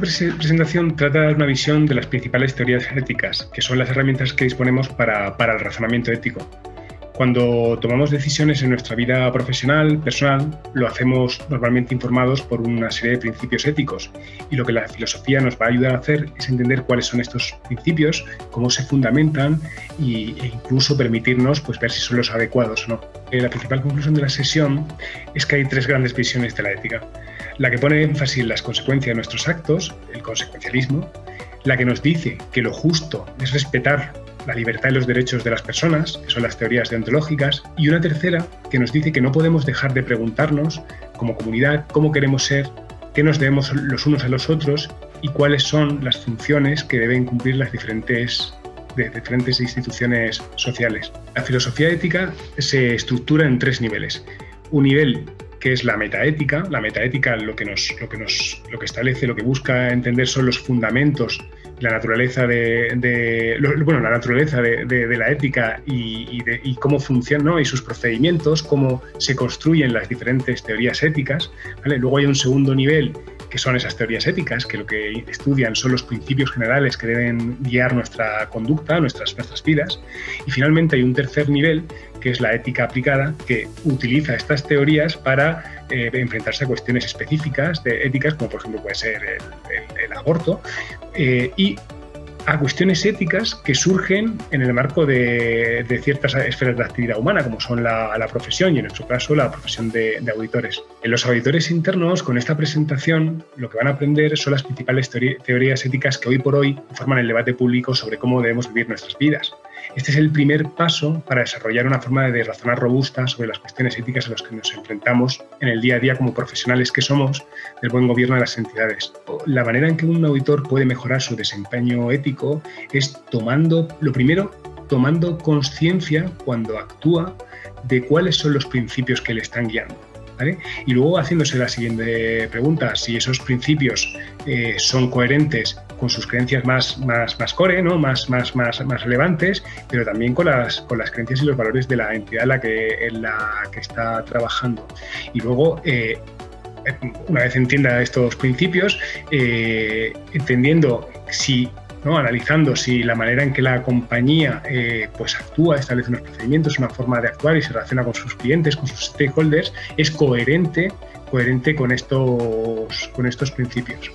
presentación trata de dar una visión de las principales teorías éticas, que son las herramientas que disponemos para, para el razonamiento ético. Cuando tomamos decisiones en nuestra vida profesional, personal, lo hacemos normalmente informados por una serie de principios éticos. Y lo que la filosofía nos va a ayudar a hacer es entender cuáles son estos principios, cómo se fundamentan e incluso permitirnos pues, ver si son los adecuados o no. Eh, la principal conclusión de la sesión es que hay tres grandes visiones de la ética. La que pone énfasis en las consecuencias de nuestros actos, el consecuencialismo, la que nos dice que lo justo es respetar la libertad y los derechos de las personas, que son las teorías deontológicas, y una tercera que nos dice que no podemos dejar de preguntarnos como comunidad cómo queremos ser, qué nos debemos los unos a los otros y cuáles son las funciones que deben cumplir las diferentes diferentes instituciones sociales. La filosofía ética se estructura en tres niveles. Un nivel que es la metaética. La metaética lo que, nos, lo, que nos, lo que establece, lo que busca entender son los fundamentos, la naturaleza de, bueno, la naturaleza de, la ética y, y, cómo funciona y sus procedimientos, cómo se construyen las diferentes teorías éticas. Luego hay un segundo nivel que son esas teorías éticas, que lo que estudian son los principios generales que deben guiar nuestra conducta, nuestras, nuestras vidas. Y finalmente hay un tercer nivel, que es la ética aplicada, que utiliza estas teorías para eh, enfrentarse a cuestiones específicas de éticas, como por ejemplo puede ser el, aborto, eh, a cuestiones éticas que surgen en el marco de, ciertas esferas de actividad humana, como son la, profesión y en nuestro caso la profesión de, auditores. En los auditores internos, con esta presentación, lo que van a aprender son las principales teorías éticas que hoy por hoy forman el debate público sobre cómo debemos vivir nuestras vidas. Este es el primer paso para desarrollar una forma de razonar robusta sobre las cuestiones éticas a las que nos enfrentamos en el día a día como profesionales que somos del buen gobierno de las entidades. La manera en que un auditor puede mejorar su desempeño ético es tomando, lo primero, tomando conciencia cuando actúa de cuáles son los principios que le están guiando. Y luego haciéndose la siguiente pregunta, si esos principios eh, son coherentes con sus creencias más, más, más core, ¿no? más, más, más, más relevantes, pero también con las, con las creencias y los valores de la entidad en la que, la que está trabajando. Y luego, eh, una vez entienda estos principios, eh, entendiendo si ¿no? analizando si la manera en que la compañía eh, pues actúa, establece unos procedimientos, una forma de actuar y se relaciona con sus clientes, con sus stakeholders, es coherente, coherente con estos, con estos principios.